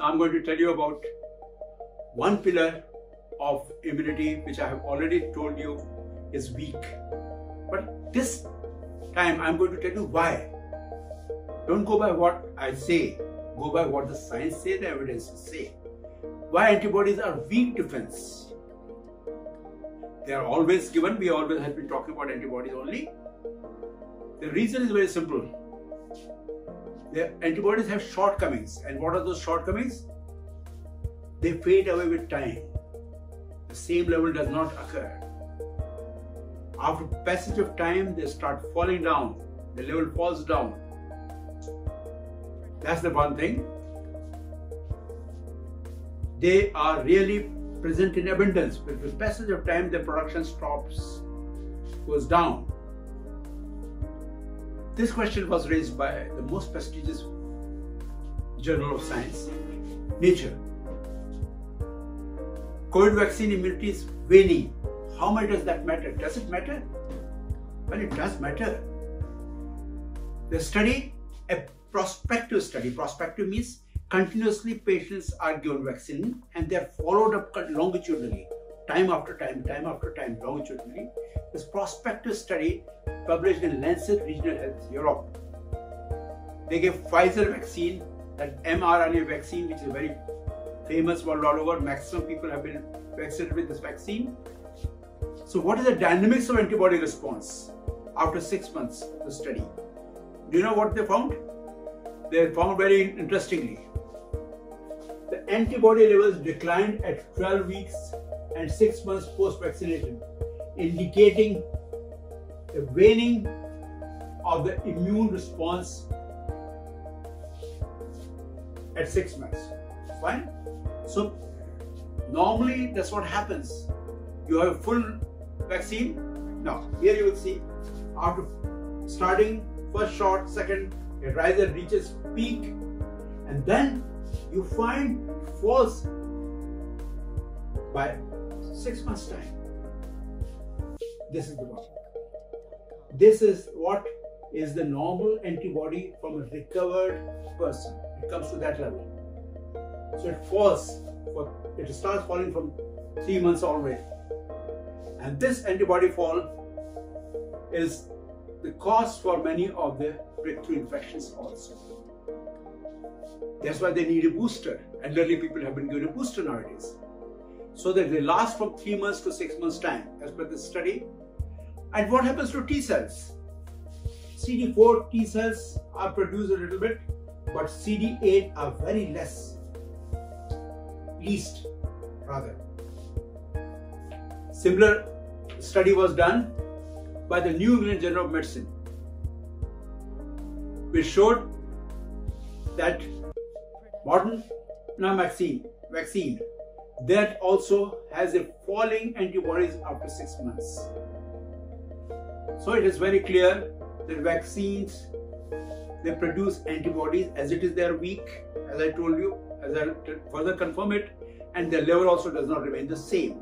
I'm going to tell you about one pillar of immunity which I have already told you is weak. But this time I'm going to tell you why. Don't go by what I say, go by what the science say, the evidence say. Why antibodies are weak defense. They are always given, we always have been talking about antibodies only. The reason is very simple. The antibodies have shortcomings. And what are those shortcomings? They fade away with time. The same level does not occur. After passage of time, they start falling down. The level falls down. That's the one thing. They are really present in abundance, but with passage of time, the production stops, goes down. This question was raised by the most prestigious journal of science, Nature. COVID vaccine immunity is waning. How much does that matter? Does it matter? Well, it does matter. The study, a prospective study, prospective means continuously patients are given vaccine and they are followed up longitudinally, time after time, time after time, longitudinally. This prospective study published in Lancet Regional Health Europe. They gave Pfizer vaccine, that mRNA vaccine, which is very famous world all over. Maximum people have been vaccinated with this vaccine. So, what is the dynamics of antibody response after six months of the study? Do you know what they found? They found very interestingly. The antibody levels declined at 12 weeks and 6 months post vaccination, indicating a waning of the immune response at six months. Fine? So, normally that's what happens. You have a full vaccine. Now, here you will see after starting first shot, second, it rises reaches peak, and then you find falls by six months' time. This is the one. This is what is the normal antibody from a recovered person. It comes to that level. So it falls, for, it starts falling from three months already. And this antibody fall is the cause for many of the breakthrough infections also. That's why they need a booster. Elderly people have been given a booster nowadays. So that they last from three months to six months time, as per this study. And what happens to T cells? CD4 T cells are produced a little bit, but CD8 are very less, least rather. Similar study was done by the New England Journal of Medicine, which showed that Moderna vaccine, vaccine that also has a falling antibodies after six months. So it is very clear that vaccines they produce antibodies as it is they are weak, as I told you, as I further confirm it, and their level also does not remain the same.